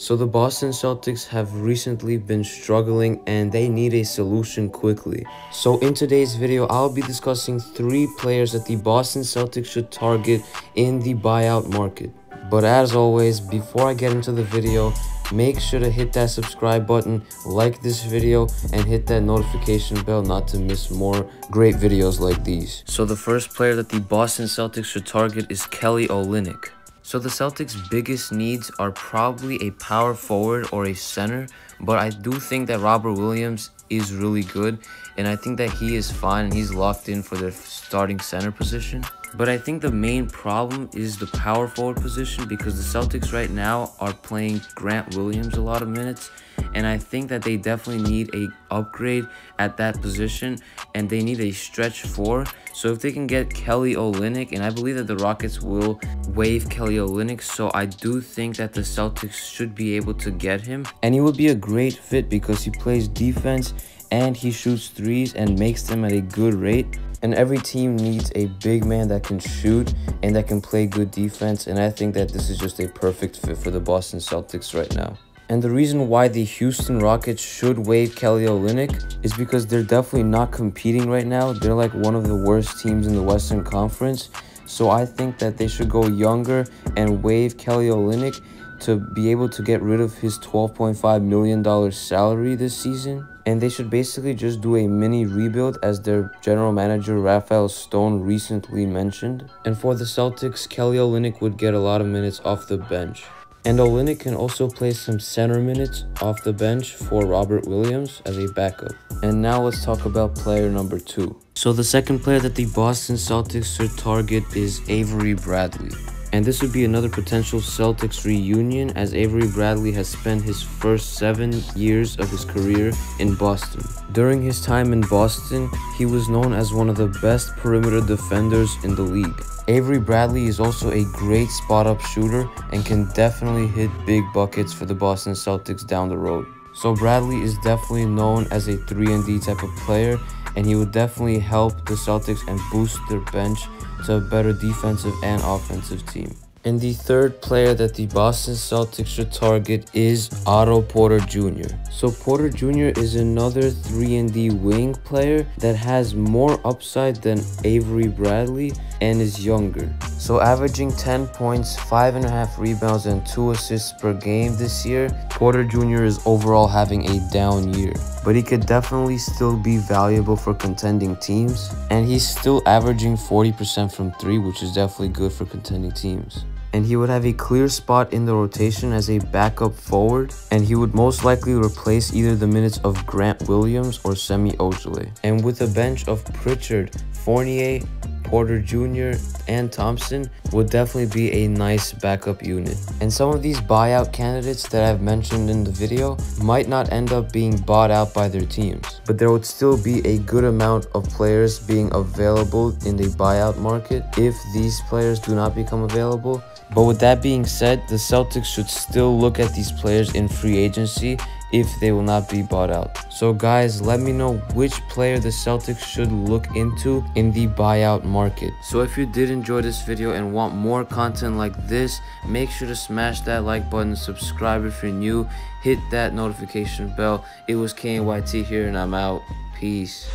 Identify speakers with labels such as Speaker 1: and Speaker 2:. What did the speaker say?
Speaker 1: So the Boston Celtics have recently been struggling and they need a solution quickly. So in today's video, I'll be discussing three players that the Boston Celtics should target in the buyout market. But as always, before I get into the video, make sure to hit that subscribe button, like this video, and hit that notification bell not to miss more great videos like these. So the first player that the Boston Celtics should target is Kelly Olynyk. So the Celtics' biggest needs are probably a power forward or a center, but I do think that Robert Williams is really good, and I think that he is fine and he's locked in for the starting center position. But I think the main problem is the power forward position because the Celtics right now are playing Grant Williams a lot of minutes and I think that they definitely need a upgrade at that position and they need a stretch four. So if they can get Kelly Olynyk and I believe that the Rockets will waive Kelly Olynyk so I do think that the Celtics should be able to get him and he would be a great fit because he plays defense and he shoots threes and makes them at a good rate. And every team needs a big man that can shoot and that can play good defense. And I think that this is just a perfect fit for the Boston Celtics right now. And the reason why the Houston Rockets should waive Kelly Olynyk is because they're definitely not competing right now. They're like one of the worst teams in the Western Conference. So I think that they should go younger and waive Kelly Olynyk to be able to get rid of his $12.5 million salary this season. And they should basically just do a mini rebuild as their general manager Rafael Stone recently mentioned. And for the Celtics, Kelly Olynyk would get a lot of minutes off the bench. And Olynyk can also play some center minutes off the bench for Robert Williams as a backup. And now let's talk about player number two. So the second player that the Boston Celtics should target is Avery Bradley. And this would be another potential Celtics reunion as Avery Bradley has spent his first seven years of his career in Boston. During his time in Boston, he was known as one of the best perimeter defenders in the league. Avery Bradley is also a great spot-up shooter and can definitely hit big buckets for the Boston Celtics down the road. So Bradley is definitely known as a 3-and-D type of player and he would definitely help the Celtics and boost their bench to a better defensive and offensive team. And the third player that the Boston Celtics should target is Otto Porter Jr. So Porter Jr. is another 3-and-D wing player that has more upside than Avery Bradley and is younger. So averaging 10 points, 5.5 rebounds, and 2 assists per game this year, Porter Jr. is overall having a down year. But he could definitely still be valuable for contending teams. And he's still averaging 40% from 3, which is definitely good for contending teams and he would have a clear spot in the rotation as a backup forward, and he would most likely replace either the minutes of Grant Williams or Semi Ojeleye. And with a bench of Pritchard, Fournier, Porter Jr., and Thompson would definitely be a nice backup unit. And some of these buyout candidates that I've mentioned in the video might not end up being bought out by their teams, but there would still be a good amount of players being available in the buyout market if these players do not become available. But with that being said, the Celtics should still look at these players in free agency if they will not be bought out. So guys, let me know which player the Celtics should look into in the buyout market. So if you did enjoy this video and want more content like this, make sure to smash that like button, subscribe if you're new, hit that notification bell. It was KNYT here and I'm out. Peace.